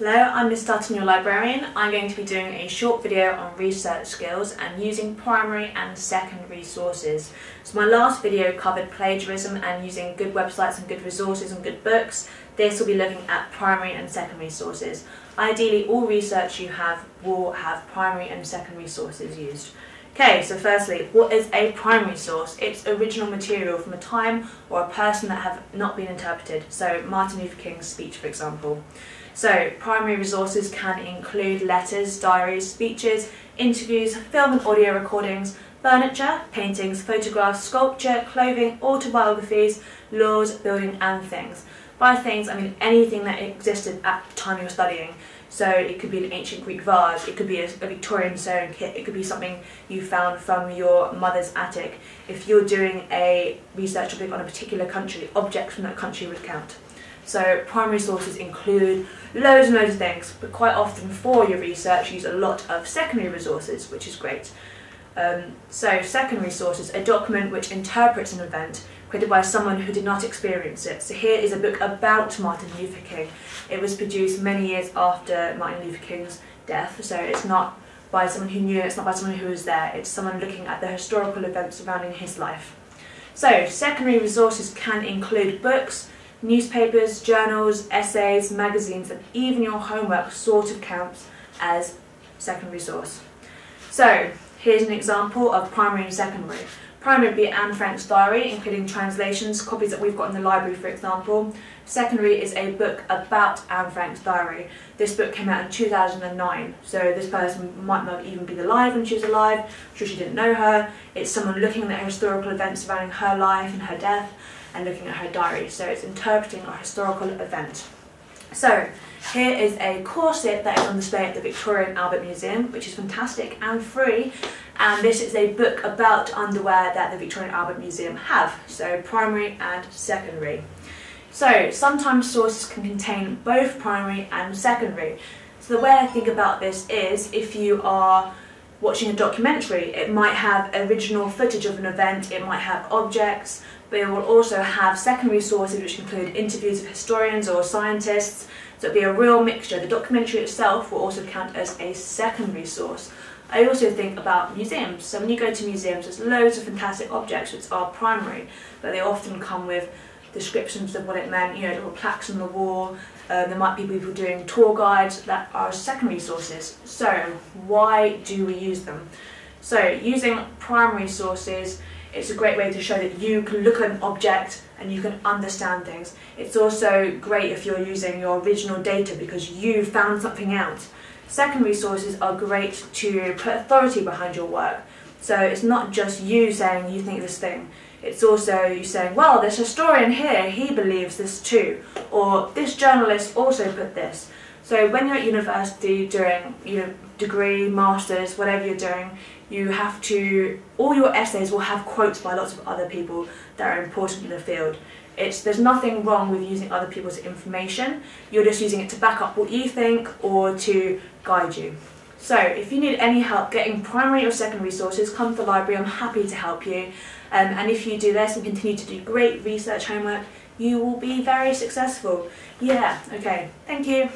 Hello, I'm Miss Dutton, your librarian. I'm going to be doing a short video on research skills and using primary and secondary sources. So my last video covered plagiarism and using good websites and good resources and good books. This will be looking at primary and secondary sources. Ideally, all research you have will have primary and secondary sources used. Okay, so firstly, what is a primary source? It's original material from a time or a person that have not been interpreted. So Martin Luther King's speech, for example. So, primary resources can include letters, diaries, speeches, interviews, film and audio recordings, furniture, paintings, photographs, sculpture, clothing, autobiographies, laws, building and things. By things, I mean anything that existed at the time you're studying. So it could be an ancient Greek vase, it could be a, a, Victorian sewing kit, it could be something you found from your mother's attic. If you're doing a research topic on a particular country, objects from that country would count. So primary sources include loads and loads of things, but quite often for your research use a lot of secondary resources, which is great. Um, so secondary sources, a document which interprets an event created by someone who did not experience it. So here is a book about Martin Luther King. It was produced many years after Martin Luther King's death, so it's not by someone who knew it, it's not by someone who was there, it's someone looking at the historical events surrounding his life. So secondary resources can include books, Newspapers, journals, essays, magazines, and even your homework sort of counts as secondary source. So, here's an example of primary and secondary. Primary would be Anne Frank's diary, including translations, copies that we've got in the library, for example. Secondary is a book about Anne Frank's diary. This book came out in 2009, so this person might not even be alive when she was alive. I'm sure she didn't know her. It's someone looking at historical events surrounding her life and her death and looking at her diary. So it's interpreting a historical event. So here is a corset that is on display at the Victoria and Albert Museum, which is fantastic and free. And this is a book about underwear that the Victoria and Albert Museum have, so primary and secondary. So sometimes sources can contain both primary and secondary. So the way I think about this is if you are watching a documentary, it might have original footage of an event, it might have objects, but it will also have secondary sources which include interviews of historians or scientists, so it'll be a real mixture. The documentary itself will also count as a secondary source. I also think about museums. So when you go to museums, there's loads of fantastic objects which are primary, but they often come with descriptions of what it meant, you know, little plaques on the wall. Um, there might be people doing tour guides that are secondary sources. So why do we use them? So using primary sources, it's a great way to show that you can look at an object and you can understand things. It's also great if you're using your original data because you found something out. Secondary sources are great to put authority behind your work. So it's not just you saying you think this thing. It's also you saying, well, this historian here, he believes this too. Or this journalist also put this. So when you're at university doing your degree, masters, whatever you're doing, you have to, all your essays will have quotes by lots of other people that are important in the field. It's, there's nothing wrong with using other people's information, you're just using it to back up what you think or to guide you. So if you need any help getting primary or secondary sources, come to the library, I'm happy to help you. Um, and if you do this and continue to do great research homework, you will be very successful. Yeah, okay, thank you.